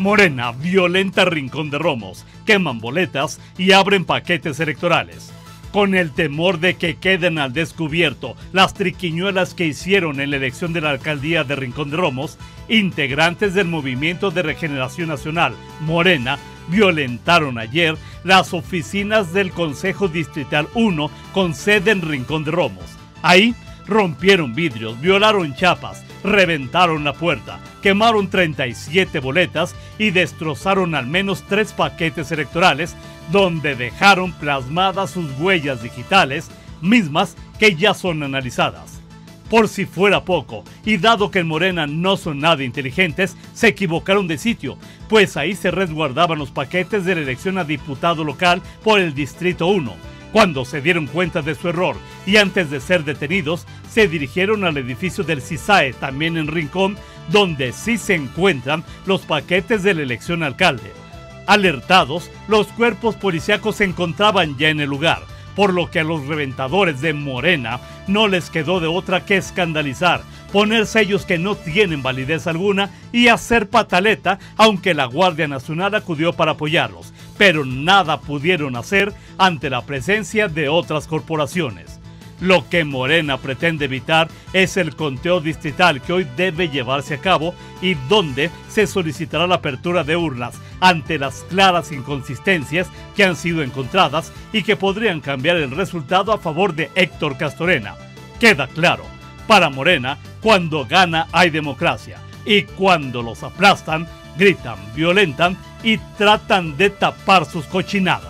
Morena violenta Rincón de Romos, queman boletas y abren paquetes electorales. Con el temor de que queden al descubierto las triquiñuelas que hicieron en la elección de la alcaldía de Rincón de Romos, integrantes del Movimiento de Regeneración Nacional, Morena, violentaron ayer las oficinas del Consejo Distrital 1 con sede en Rincón de Romos. Ahí rompieron vidrios, violaron chapas, reventaron la puerta, quemaron 37 boletas y destrozaron al menos tres paquetes electorales donde dejaron plasmadas sus huellas digitales, mismas que ya son analizadas. Por si fuera poco, y dado que en Morena no son nada inteligentes, se equivocaron de sitio, pues ahí se resguardaban los paquetes de la elección a diputado local por el Distrito 1. Cuando se dieron cuenta de su error y antes de ser detenidos, se dirigieron al edificio del CISAE, también en Rincón, donde sí se encuentran los paquetes de la elección alcalde. Alertados, los cuerpos policíacos se encontraban ya en el lugar, por lo que a los reventadores de Morena no les quedó de otra que escandalizar, poner sellos que no tienen validez alguna y hacer pataleta, aunque la Guardia Nacional acudió para apoyarlos, pero nada pudieron hacer ante la presencia de otras corporaciones. Lo que Morena pretende evitar es el conteo distrital que hoy debe llevarse a cabo y donde se solicitará la apertura de urnas ante las claras inconsistencias que han sido encontradas y que podrían cambiar el resultado a favor de Héctor Castorena. Queda claro, para Morena, cuando gana hay democracia y cuando los aplastan, gritan, violentan y tratan de tapar sus cochinadas.